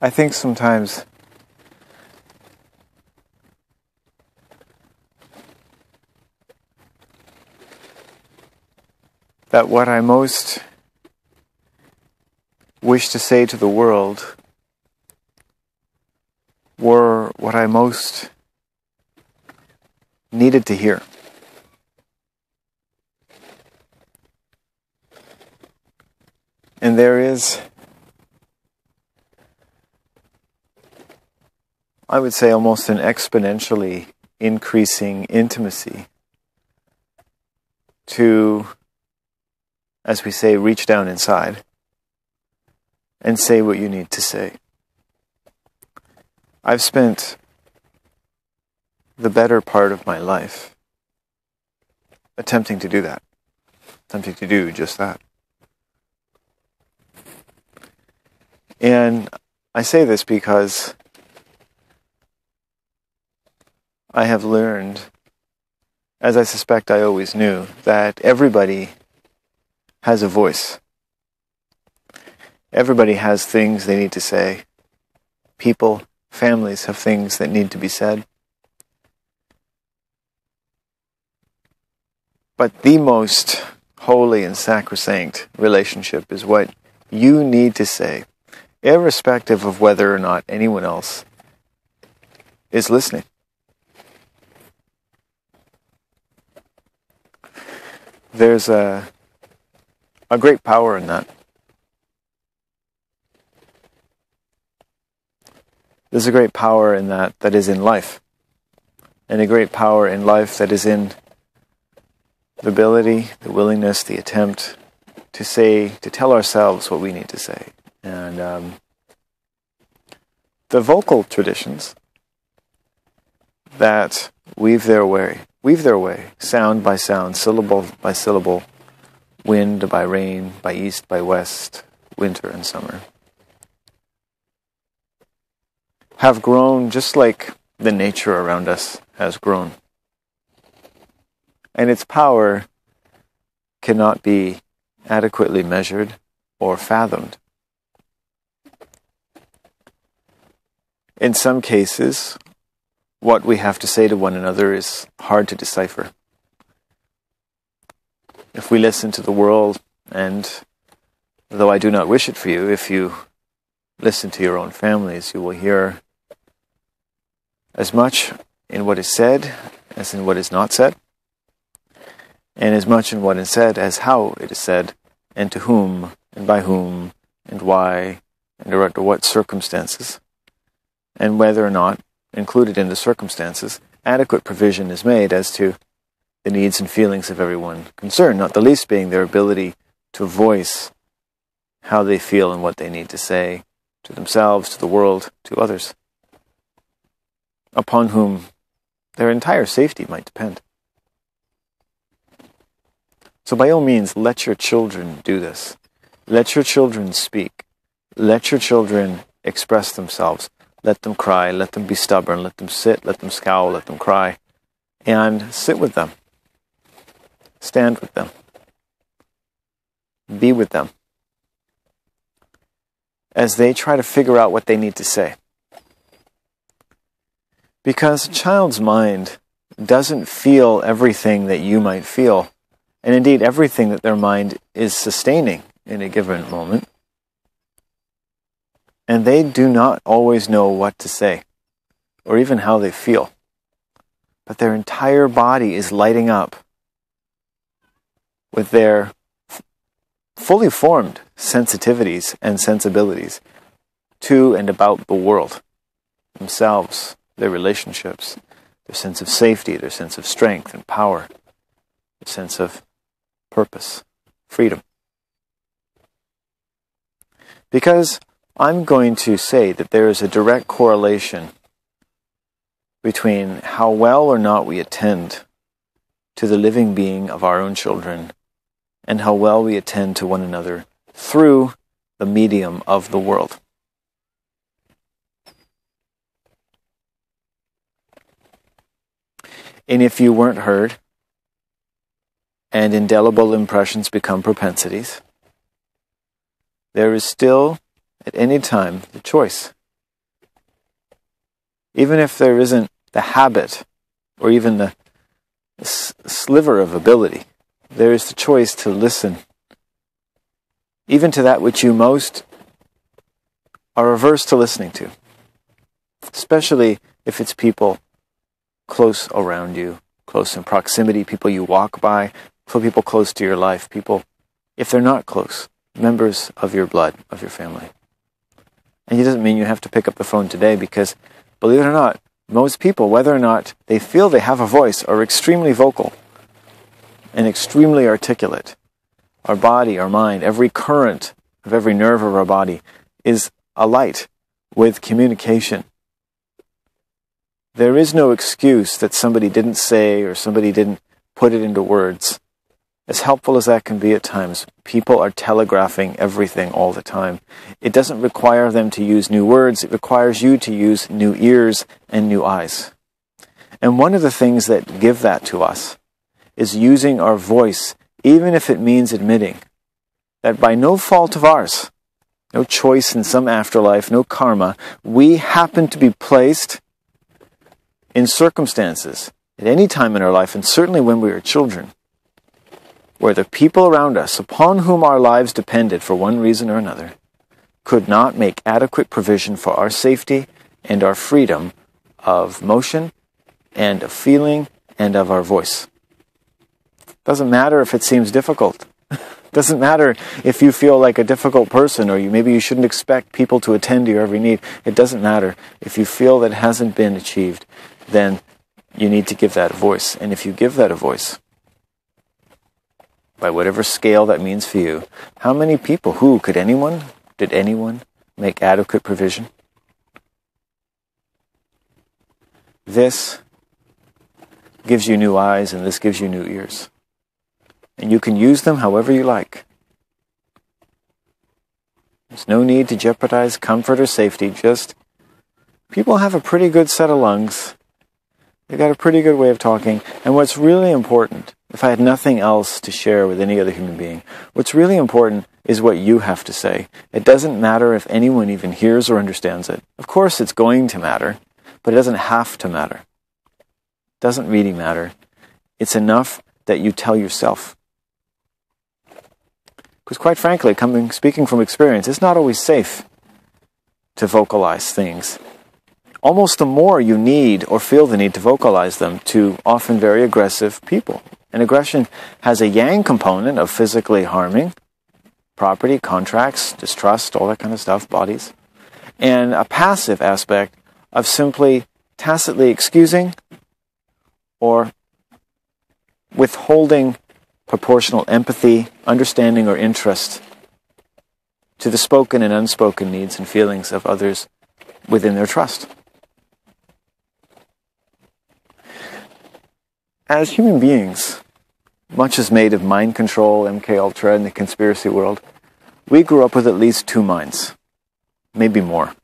I think sometimes that what I most wish to say to the world were what I most needed to hear. And there is, I would say, almost an exponentially increasing intimacy to, as we say, reach down inside and say what you need to say. I've spent the better part of my life attempting to do that, attempting to do just that. And I say this because I have learned, as I suspect I always knew, that everybody has a voice. Everybody has things they need to say. People, families have things that need to be said. But the most holy and sacrosanct relationship is what you need to say irrespective of whether or not anyone else is listening. There's a, a great power in that. There's a great power in that that is in life, and a great power in life that is in the ability, the willingness, the attempt to say, to tell ourselves what we need to say. And um, the vocal traditions that weave their way, weave their way, sound by sound, syllable by syllable, wind by rain, by east by west, winter and summer, have grown just like the nature around us has grown. And its power cannot be adequately measured or fathomed. In some cases, what we have to say to one another is hard to decipher. If we listen to the world, and though I do not wish it for you, if you listen to your own families, you will hear as much in what is said as in what is not said, and as much in what is said as how it is said, and to whom, and by whom, and why, and under what circumstances and whether or not, included in the circumstances, adequate provision is made as to the needs and feelings of everyone concerned, not the least being their ability to voice how they feel and what they need to say to themselves, to the world, to others, upon whom their entire safety might depend. So, by all means, let your children do this. Let your children speak. Let your children express themselves. Let them cry. Let them be stubborn. Let them sit. Let them scowl. Let them cry. And sit with them. Stand with them. Be with them. As they try to figure out what they need to say. Because a child's mind doesn't feel everything that you might feel, and indeed everything that their mind is sustaining in a given moment and they do not always know what to say or even how they feel. But their entire body is lighting up with their fully formed sensitivities and sensibilities to and about the world, themselves, their relationships, their sense of safety, their sense of strength and power, their sense of purpose, freedom. Because I'm going to say that there is a direct correlation between how well or not we attend to the living being of our own children and how well we attend to one another through the medium of the world. And if you weren't heard, and indelible impressions become propensities, there is still at any time the choice even if there isn't the habit or even the sliver of ability, there is the choice to listen, even to that which you most are averse to listening to, especially if it's people close around you, close in proximity, people you walk by, people close to your life, people, if they're not close, members of your blood, of your family. And it doesn't mean you have to pick up the phone today because, believe it or not, most people, whether or not they feel they have a voice, are extremely vocal and extremely articulate. Our body, our mind, every current of every nerve of our body is alight with communication. There is no excuse that somebody didn't say or somebody didn't put it into words. As helpful as that can be at times, people are telegraphing everything all the time. It doesn't require them to use new words, it requires you to use new ears and new eyes. And one of the things that give that to us is using our voice, even if it means admitting that by no fault of ours, no choice in some afterlife, no karma, we happen to be placed in circumstances at any time in our life, and certainly when we were children, where the people around us, upon whom our lives depended for one reason or another, could not make adequate provision for our safety and our freedom of motion and of feeling and of our voice. Doesn't matter if it seems difficult. Doesn't matter if you feel like a difficult person or you maybe you shouldn't expect people to attend to your every need. It doesn't matter. If you feel that hasn't been achieved, then you need to give that a voice. And if you give that a voice, by whatever scale that means for you, how many people, who, could anyone, did anyone make adequate provision? This gives you new eyes and this gives you new ears. And you can use them however you like. There's no need to jeopardize comfort or safety, just people have a pretty good set of lungs. They've got a pretty good way of talking. And what's really important if I had nothing else to share with any other human being, what's really important is what you have to say. It doesn't matter if anyone even hears or understands it. Of course, it's going to matter, but it doesn't have to matter. It doesn't really matter. It's enough that you tell yourself. Because quite frankly, coming speaking from experience, it's not always safe to vocalize things almost the more you need or feel the need to vocalize them to often very aggressive people. And aggression has a yang component of physically harming property, contracts, distrust, all that kind of stuff, bodies, and a passive aspect of simply tacitly excusing or withholding proportional empathy, understanding, or interest to the spoken and unspoken needs and feelings of others within their trust. As human beings, much is made of mind control, MK Ultra, and the conspiracy world. We grew up with at least two minds, maybe more.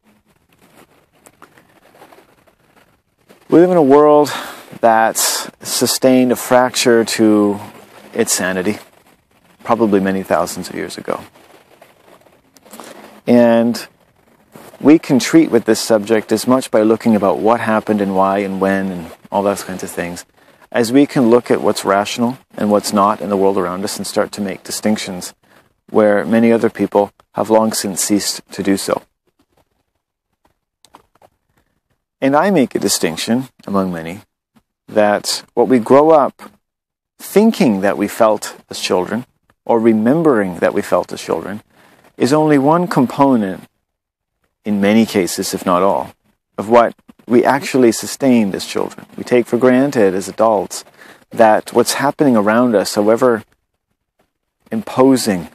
We live in a world that's sustained a fracture to its sanity, probably many thousands of years ago. And we can treat with this subject as much by looking about what happened and why and when and all those kinds of things as we can look at what's rational and what's not in the world around us and start to make distinctions where many other people have long since ceased to do so. And I make a distinction among many that what we grow up thinking that we felt as children or remembering that we felt as children is only one component in many cases, if not all, of what we actually sustained as children. We take for granted as adults that what's happening around us, however imposing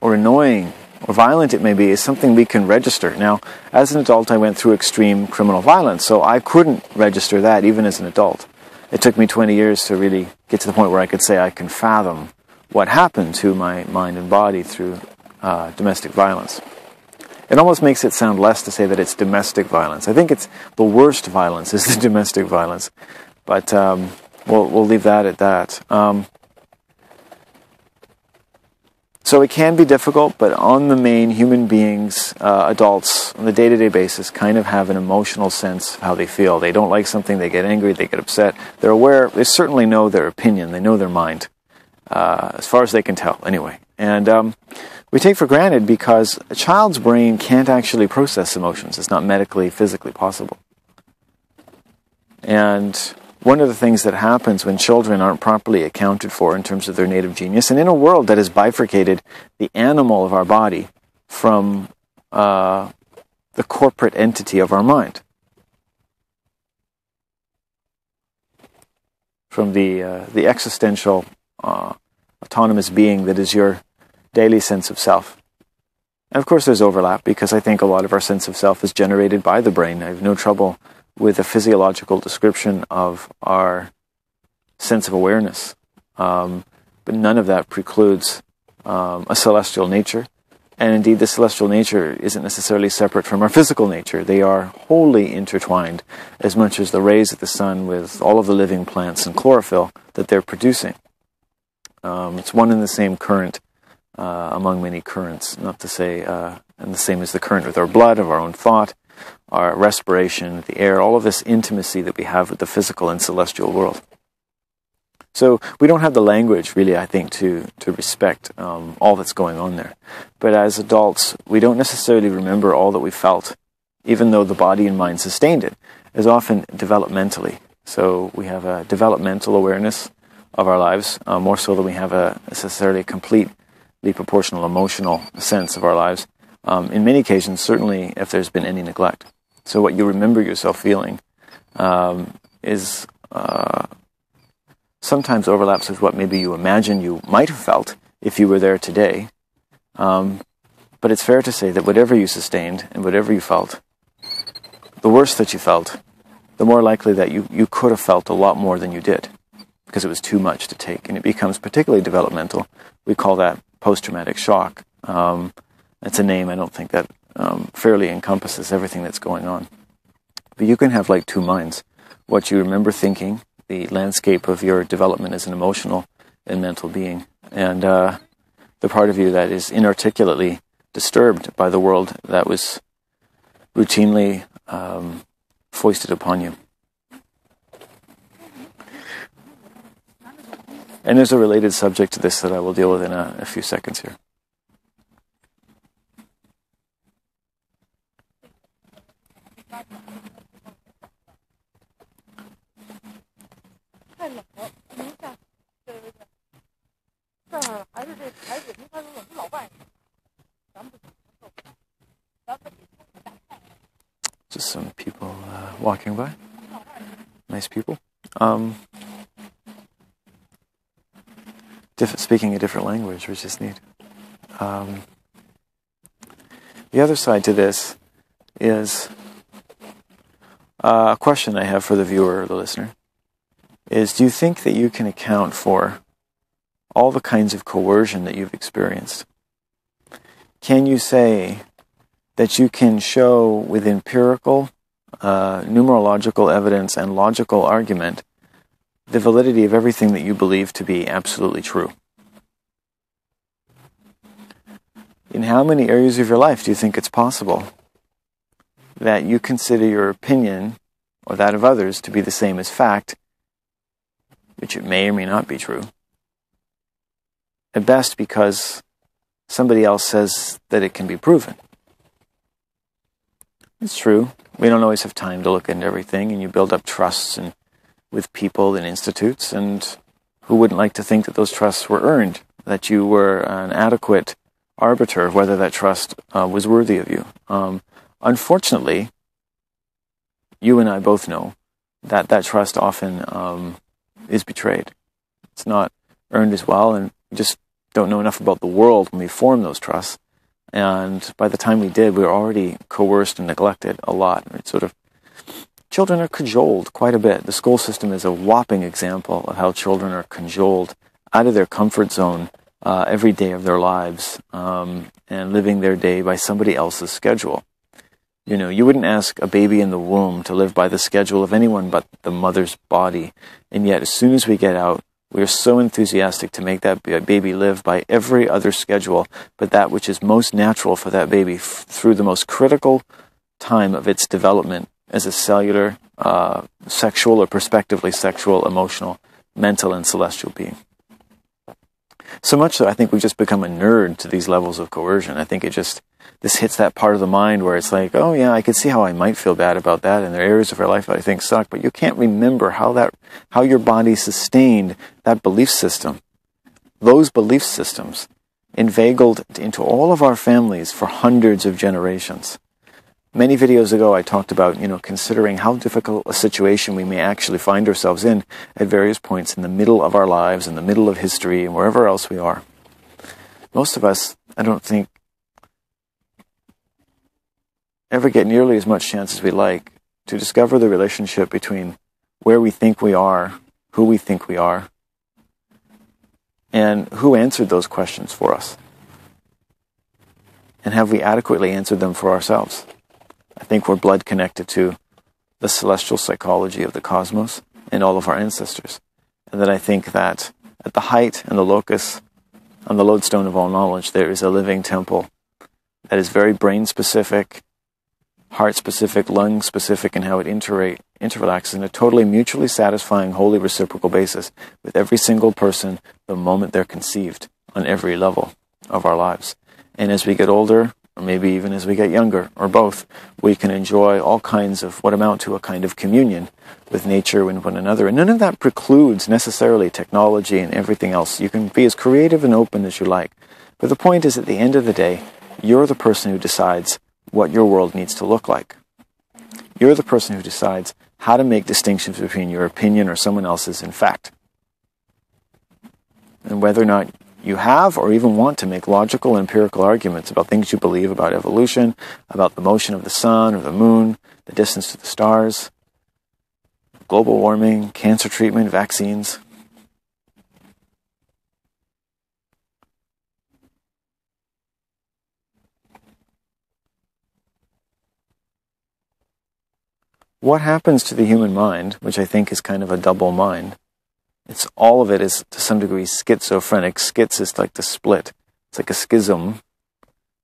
or annoying or violent it may be, is something we can register. Now, as an adult, I went through extreme criminal violence, so I couldn't register that even as an adult. It took me 20 years to really get to the point where I could say I can fathom what happened to my mind and body through uh, domestic violence. It almost makes it sound less to say that it's domestic violence. I think it's the worst violence is the domestic violence, but um, we'll we'll leave that at that. Um, So it can be difficult, but on the main, human beings, uh, adults, on the day to day basis, kind of have an emotional sense of how they feel. They don't like something, they get angry, they get upset. They're aware, they certainly know their opinion, they know their mind, uh, as far as they can tell, anyway. And um, we take for granted because a child's brain can't actually process emotions. It's not medically, physically possible. And one of the things that happens when children aren't properly accounted for in terms of their native genius, and in a world that has bifurcated the animal of our body from uh, the corporate entity of our mind, from the uh, the existential uh, autonomous being that is your daily sense of self. And of course, there's overlap because I think a lot of our sense of self is generated by the brain. I have no trouble with a physiological description of our sense of awareness. Um, but none of that precludes um, a celestial nature. And indeed, the celestial nature isn't necessarily separate from our physical nature. They are wholly intertwined, as much as the rays of the sun with all of the living plants and chlorophyll that they're producing. Um, it's one and the same current uh, among many currents, not to say, uh, and the same as the current with our blood, of our own thought, our respiration, the air, all of this intimacy that we have with the physical and celestial world. So we don't have the language, really, I think, to, to respect um, all that's going on there. But as adults, we don't necessarily remember all that we felt, even though the body and mind sustained it, as often developmentally. So we have a developmental awareness of our lives, uh, more so than we have a necessarily completely proportional emotional sense of our lives. Um, in many occasions, certainly if there's been any neglect. So what you remember yourself feeling um, is uh, sometimes overlaps with what maybe you imagine you might have felt if you were there today. Um, but it's fair to say that whatever you sustained and whatever you felt, the worse that you felt, the more likely that you, you could have felt a lot more than you did because it was too much to take. And it becomes particularly developmental. We call that post traumatic shock. Um, it's a name I don't think that um, fairly encompasses everything that's going on. But you can have like two minds. What you remember thinking, the landscape of your development as an emotional and mental being, and uh, the part of you that is inarticulately disturbed by the world that was routinely um, foisted upon you. And there's a related subject to this that I will deal with in a, a few seconds here. Just some people uh, walking by. Nice people. Um, speaking a different language, which is neat. Um, the other side to this is uh, a question I have for the viewer or the listener is do you think that you can account for all the kinds of coercion that you've experienced? Can you say that you can show with empirical, uh, numerological evidence and logical argument the validity of everything that you believe to be absolutely true? In how many areas of your life do you think it's possible that you consider your opinion or that of others to be the same as fact, which it may or may not be true. At best, because somebody else says that it can be proven. It's true. We don't always have time to look into everything, and you build up trusts and with people and institutes, and who wouldn't like to think that those trusts were earned, that you were an adequate arbiter of whether that trust uh, was worthy of you. Um, unfortunately, you and I both know that that trust often um, is betrayed. It's not earned as well, and we just don't know enough about the world when we form those trusts. And by the time we did, we were already coerced and neglected a lot. Right? Sort of, children are cajoled quite a bit. The school system is a whopping example of how children are cajoled out of their comfort zone uh, every day of their lives um, and living their day by somebody else's schedule. You know, you wouldn't ask a baby in the womb to live by the schedule of anyone but the mother's body. And yet, as soon as we get out, We are so enthusiastic to make that baby live by every other schedule, but that which is most natural for that baby f- through the most critical time of its development as a cellular, uh, sexual or prospectively sexual, emotional, mental, and celestial being. So much so, I think we've just become a nerd to these levels of coercion. I think it just this hits that part of the mind where it's like, oh yeah, I can see how I might feel bad about that, and there are areas of our life that I think suck, but you can't remember how that, how your body sustained that belief system. Those belief systems inveigled into all of our families for hundreds of generations. Many videos ago, I talked about, you know, considering how difficult a situation we may actually find ourselves in at various points in the middle of our lives, in the middle of history, and wherever else we are. Most of us, I don't think, ever get nearly as much chance as we like to discover the relationship between where we think we are, who we think we are, and who answered those questions for us. And have we adequately answered them for ourselves? I think we're blood connected to the celestial psychology of the cosmos and all of our ancestors. And that I think that at the height and the locus and the lodestone of all knowledge, there is a living temple that is very brain specific heart specific, lung specific, and how it inter- interrelates in a totally mutually satisfying, wholly reciprocal basis with every single person the moment they're conceived on every level of our lives. And as we get older, or maybe even as we get younger, or both, we can enjoy all kinds of what amount to a kind of communion with nature and one another. And none of that precludes necessarily technology and everything else. You can be as creative and open as you like. But the point is, at the end of the day, you're the person who decides what your world needs to look like. You're the person who decides how to make distinctions between your opinion or someone else's in fact. And whether or not you have or even want to make logical empirical arguments about things you believe about evolution, about the motion of the sun or the moon, the distance to the stars, global warming, cancer treatment, vaccines. what happens to the human mind, which I think is kind of a double mind, it's all of it is to some degree schizophrenic. Schiz is like the split. It's like a schism,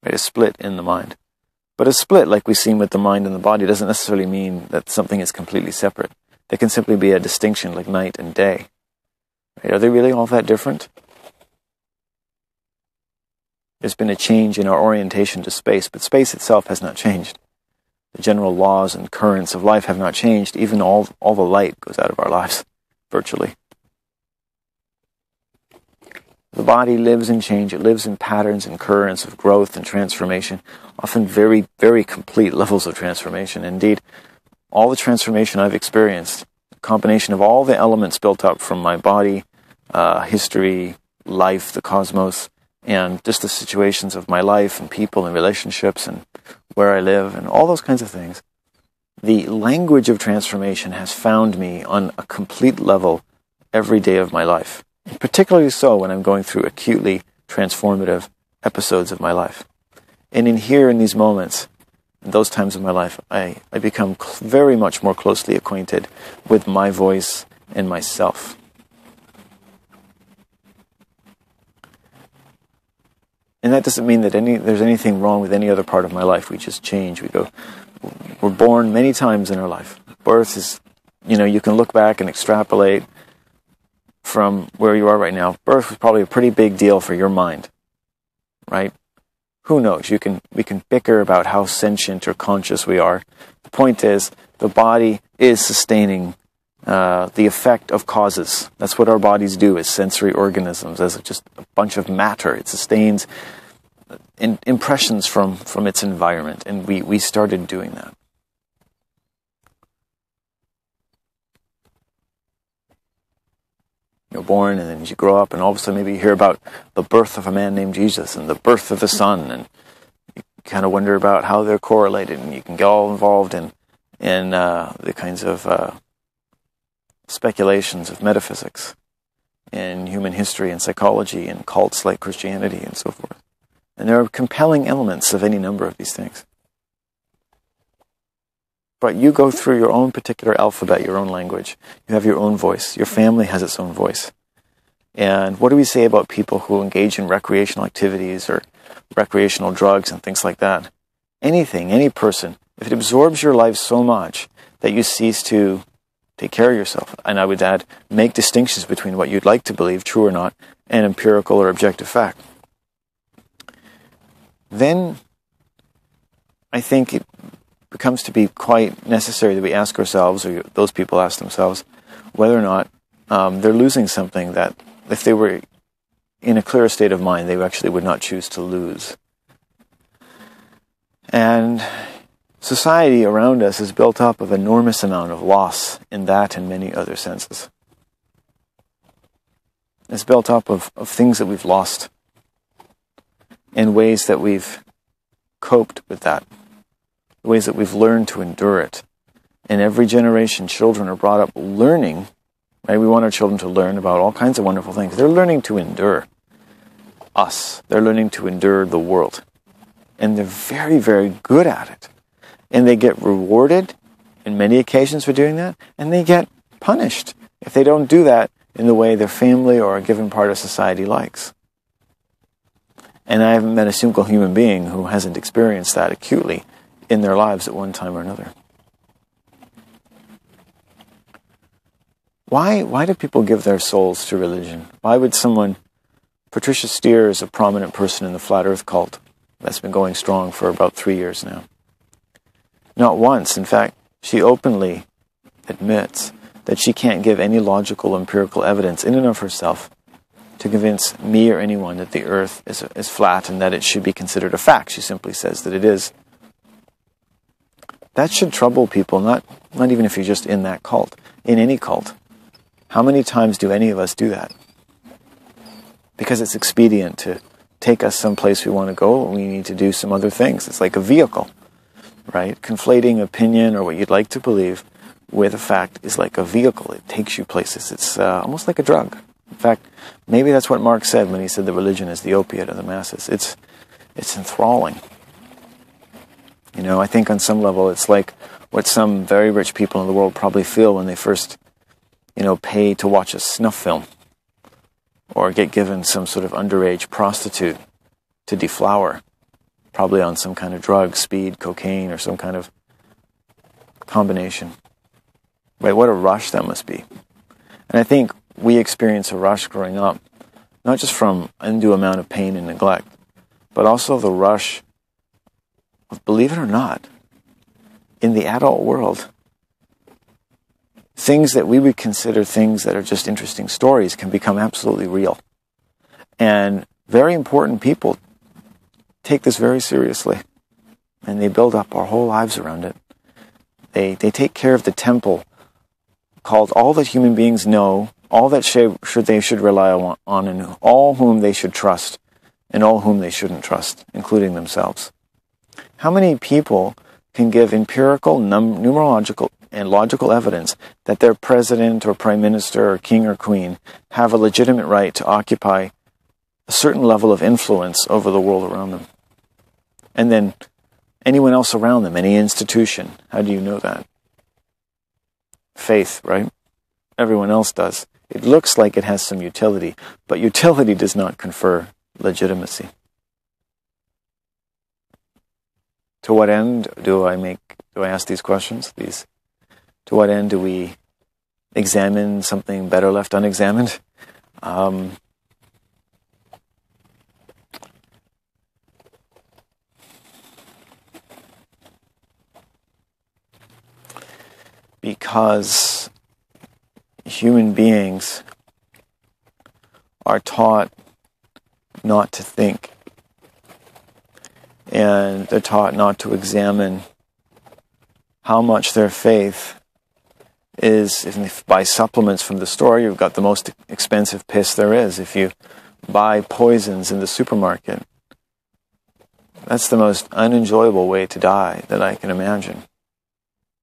right? A split in the mind. But a split, like we've seen with the mind and the body, doesn't necessarily mean that something is completely separate. There can simply be a distinction like night and day. Right? Are they really all that different? There's been a change in our orientation to space, but space itself has not changed the general laws and currents of life have not changed, even all, all the light goes out of our lives, virtually. The body lives in change. It lives in patterns and currents of growth and transformation, often very, very complete levels of transformation. Indeed, all the transformation I've experienced, a combination of all the elements built up from my body, uh, history, life, the cosmos, and just the situations of my life and people and relationships and where I live and all those kinds of things. The language of transformation has found me on a complete level every day of my life, particularly so when I'm going through acutely transformative episodes of my life. And in here, in these moments, in those times of my life, I, I become very much more closely acquainted with my voice and myself. And that doesn't mean that any there's anything wrong with any other part of my life. We just change. We go. We're born many times in our life. Birth is, you know, you can look back and extrapolate from where you are right now. Birth was probably a pretty big deal for your mind, right? Who knows? You can we can bicker about how sentient or conscious we are. The point is, the body is sustaining uh, the effect of causes. That's what our bodies do as sensory organisms, as just a bunch of matter. It sustains in, impressions from, from its environment, and we, we started doing that. You're born, and then you grow up, and all of a sudden maybe you hear about the birth of a man named Jesus and the birth of the Son, and you kind of wonder about how they're correlated, and you can get all involved in in uh, the kinds of uh, speculations of metaphysics in human history and psychology and cults like Christianity and so forth. And there are compelling elements of any number of these things. But you go through your own particular alphabet, your own language. You have your own voice. Your family has its own voice. And what do we say about people who engage in recreational activities or recreational drugs and things like that? Anything, any person, if it absorbs your life so much that you cease to take care of yourself, and I would add, make distinctions between what you'd like to believe, true or not, and empirical or objective fact, then I think it becomes to be quite necessary that we ask ourselves, or those people ask themselves, whether or not um, they're losing something that, if they were in a clearer state of mind, they actually would not choose to lose. And society around us is built up of enormous amount of loss in that and many other senses. It's built up of, of things that we've lost in ways that we've coped with that the ways that we've learned to endure it. In every generation, children are brought up learning, right? We want our children to learn about all kinds of wonderful things. They're learning to endure us, they're learning to endure the world. And they're very, very good at it. And they get rewarded in many occasions for doing that, and they get punished if they don't do that in the way their family or a given part of society likes. And I haven't met a single human being who hasn't experienced that acutely in their lives at one time or another. Why, why do people give their souls to religion? Why would someone, Patricia Steere is a prominent person in the Flat Earth cult that's been going strong for about three years now. Not once, in fact, she openly admits that she can't give any logical empirical evidence in and of herself to convince me or anyone that the earth is, is flat and that it should be considered a fact. She simply says that it is that should trouble people, not, not even if you're just in that cult, in any cult. How many times do any of us do that? Because it's expedient to take us someplace we want to go, we need to do some other things. It's like a vehicle, right? Conflating opinion or what you'd like to believe with a fact is like a vehicle. It takes you places. It's uh, almost like a drug. In fact, maybe that's what Marx said when he said the religion is the opiate of the masses. It's, it's enthralling. You know, I think on some level it's like what some very rich people in the world probably feel when they first, you know, pay to watch a snuff film or get given some sort of underage prostitute to deflower, probably on some kind of drug, speed, cocaine, or some kind of combination. Right? What a rush that must be. And I think we experience a rush growing up, not just from undue amount of pain and neglect, but also the rush believe it or not, in the adult world, things that we would consider things that are just interesting stories can become absolutely real. And very important people take this very seriously. And they build up our whole lives around it. They, they take care of the temple called all that human beings know, all that should, they should rely on, on, and all whom they should trust, and all whom they shouldn't trust, including themselves. How many people can give empirical, num- numerological, and logical evidence that their president or prime minister or king or queen have a legitimate right to occupy a certain level of influence over the world around them? And then anyone else around them, any institution, how do you know that? Faith, right? Everyone else does. It looks like it has some utility, but utility does not confer legitimacy. To what end do I make do I ask these questions? These to what end do we examine something better left unexamined? Um, because human beings are taught not to think and they're taught not to examine how much their faith is. If you buy supplements from the store you've got the most expensive piss there is. If you buy poisons in the supermarket that's the most unenjoyable way to die that i can imagine.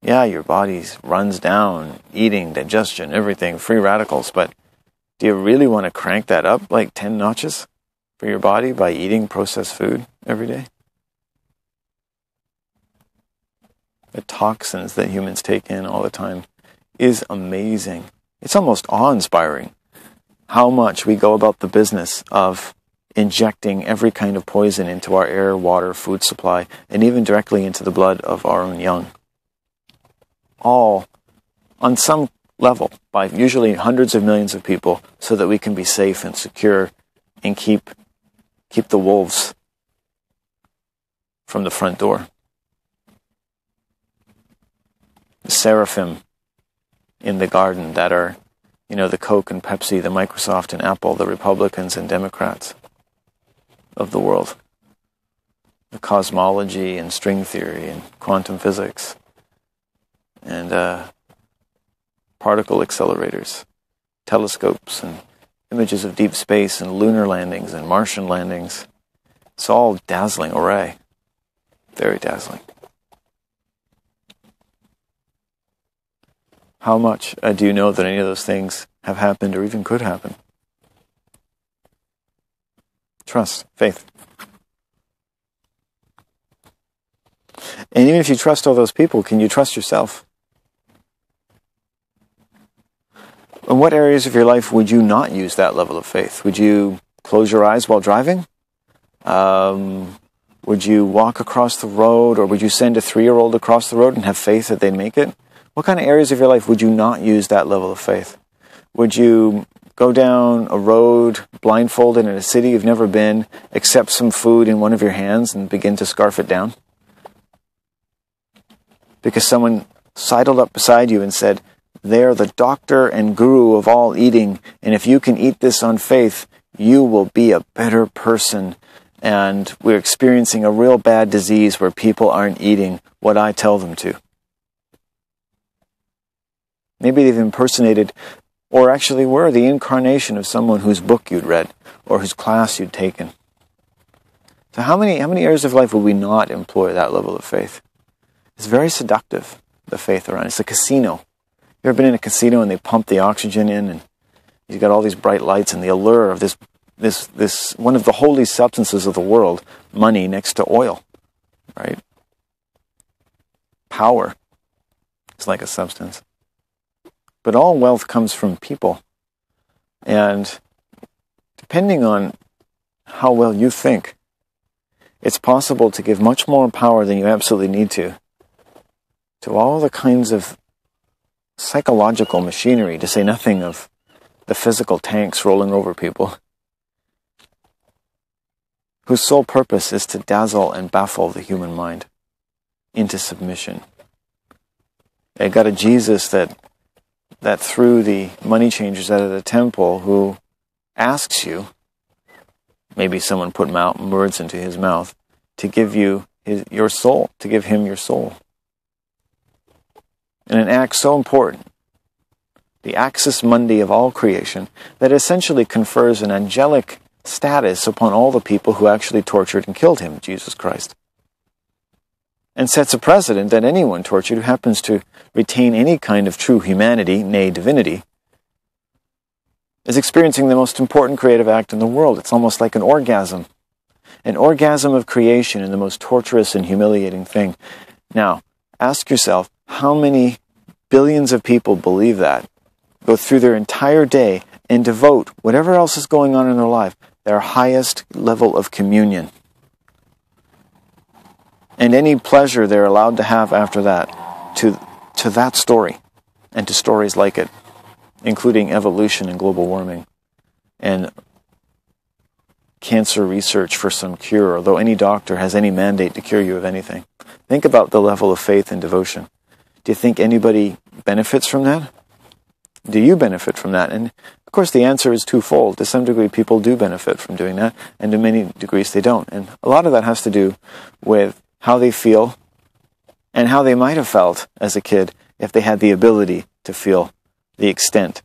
Yeah your body runs down eating digestion everything free radicals but do you really want to crank that up like 10 notches for your body by eating processed food every day the toxins that humans take in all the time is amazing. It's almost awe inspiring. how much we go about the business of injecting every kind of poison into our air, water, food supply, and even directly into the blood of our own young. All on some level by usually hundreds of millions of people so that we can be safe and secure and keep keep the wolves from the front door. The seraphim in the garden that are, you know, the Coke and Pepsi, the Microsoft and Apple, the Republicans and Democrats of the world. The cosmology and string theory and quantum physics and uh, particle accelerators, telescopes and images of deep space and lunar landings and Martian landings. It's all dazzling array. Very dazzling. How much uh, do you know that any of those things have happened or even could happen? Trust, faith. And even if you trust all those people, can you trust yourself? In what areas of your life would you not use that level of faith? Would you close your eyes while driving? Um, would you walk across the road, or would you send a three year old across the road and have faith that they'd make it? What kind of areas of your life would you not use that level of faith? Would you go down a road blindfolded in a city you've never been, accept some food in one of your hands, and begin to scarf it down? Because someone sidled up beside you and said, They're the doctor and guru of all eating, and if you can eat this on faith, you will be a better person. And we're experiencing a real bad disease where people aren't eating what I tell them to. Maybe they've impersonated or actually were the incarnation of someone whose book you'd read or whose class you'd taken. So how many how many areas of life would we not employ that level of faith? It's very seductive, the faith around. It's a casino. You ever been in a casino and they pump the oxygen in and you've got all these bright lights and the allure of this this this one of the holy substances of the world, money next to oil. Right? Power. It's like a substance. But all wealth comes from people. And depending on how well you think, it's possible to give much more power than you absolutely need to to all the kinds of psychological machinery, to say nothing of the physical tanks rolling over people, whose sole purpose is to dazzle and baffle the human mind into submission. They got a Jesus that that threw the money changers out of the temple who asks you, maybe someone put words into his mouth, to give you his, your soul, to give him your soul. In an act so important, the axis mundi of all creation, that essentially confers an angelic status upon all the people who actually tortured and killed him, Jesus Christ and sets a precedent that anyone tortured who happens to retain any kind of true humanity, nay, divinity, is experiencing the most important creative act in the world. It's almost like an orgasm. An orgasm of creation in the most torturous and humiliating thing. Now, ask yourself how many billions of people believe that, go through their entire day and devote whatever else is going on in their life, their highest level of communion and any pleasure they're allowed to have after that to, to that story and to stories like it, including evolution and global warming and cancer research for some cure, although any doctor has any mandate to cure you of anything. Think about the level of faith and devotion. Do you think anybody benefits from that? Do you benefit from that? And of course, the answer is twofold. To some degree, people do benefit from doing that, and to many degrees, they don't. And a lot of that has to do with how they feel, and how they might have felt as a kid if they had the ability to feel the extent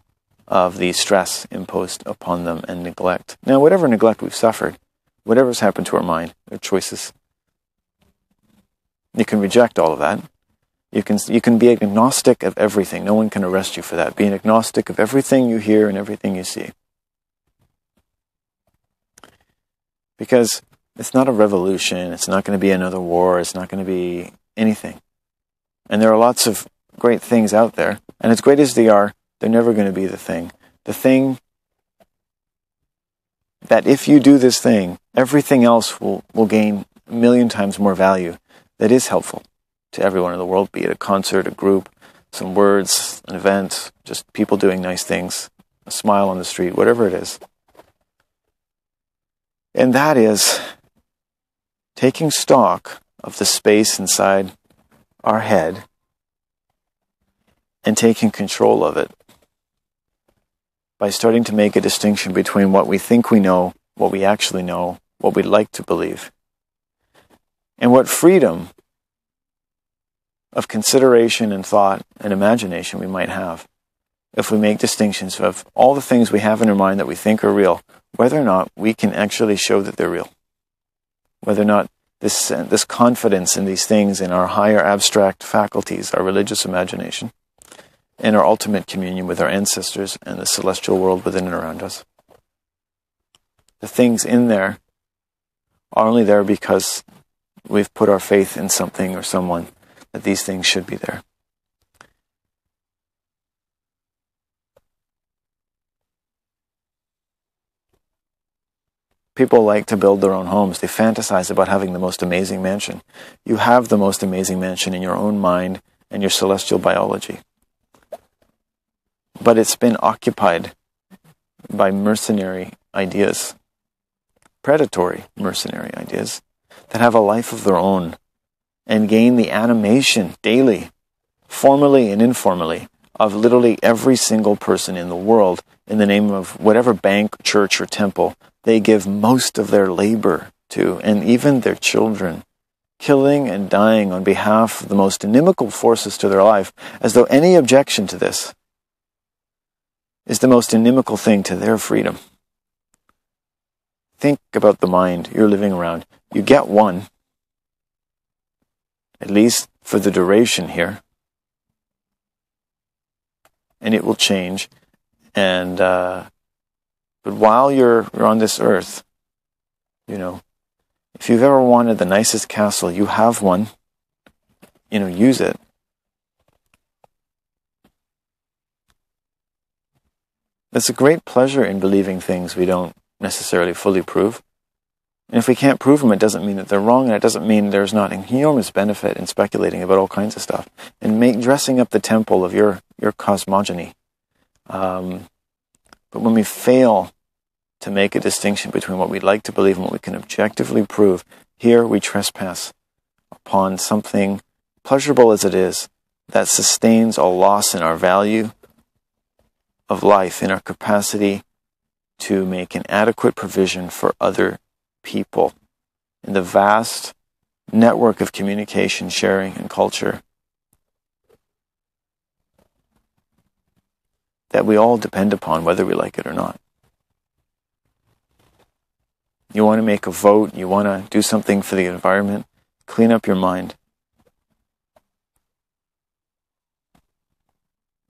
of the stress imposed upon them and neglect. Now, whatever neglect we've suffered, whatever's happened to our mind, our choices, you can reject all of that. You can, you can be agnostic of everything. No one can arrest you for that. Be an agnostic of everything you hear and everything you see. Because it's not a revolution. It's not going to be another war. It's not going to be anything. And there are lots of great things out there. And as great as they are, they're never going to be the thing. The thing that if you do this thing, everything else will, will gain a million times more value that is helpful to everyone in the world, be it a concert, a group, some words, an event, just people doing nice things, a smile on the street, whatever it is. And that is taking stock of the space inside our head and taking control of it by starting to make a distinction between what we think we know, what we actually know, what we'd like to believe, and what freedom of consideration and thought and imagination we might have if we make distinctions of all the things we have in our mind that we think are real, whether or not we can actually show that they're real, whether or not this, this confidence in these things in our higher abstract faculties, our religious imagination, and our ultimate communion with our ancestors and the celestial world within and around us. The things in there are only there because we've put our faith in something or someone that these things should be there. People like to build their own homes. They fantasize about having the most amazing mansion. You have the most amazing mansion in your own mind and your celestial biology but it's been occupied by mercenary ideas, predatory mercenary ideas that have a life of their own and gain the animation daily, formally and informally, of literally every single person in the world in the name of whatever bank, church, or temple they give most of their labor to, and even their children, killing and dying on behalf of the most inimical forces to their life, as though any objection to this is the most inimical thing to their freedom. Think about the mind you're living around. You get one, at least for the duration here, and it will change. And uh, but while you're, you're on this earth, you know, if you've ever wanted the nicest castle, you have one. You know, use it. There's a great pleasure in believing things we don't necessarily fully prove. And if we can't prove them, it doesn't mean that they're wrong, and it doesn't mean there's not enormous benefit in speculating about all kinds of stuff and make, dressing up the temple of your, your cosmogony. Um, but when we fail to make a distinction between what we'd like to believe and what we can objectively prove, here we trespass upon something pleasurable as it is that sustains a loss in our value of life in our capacity to make an adequate provision for other people. In the vast network of communication, sharing, and culture that we all depend upon, whether we like it or not. You want to make a vote, you want to do something for the environment, clean up your mind.